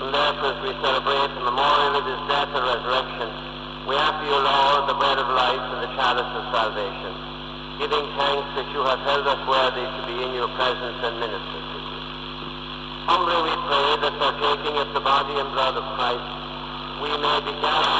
And therefore, as we celebrate the memorial of his death and resurrection, we offer you, Lord, the bread of life and the chalice of salvation, giving thanks that you have held us worthy to be in your presence and minister to you. Humbly we pray that partaking of the body and blood of Christ, we may be gathered.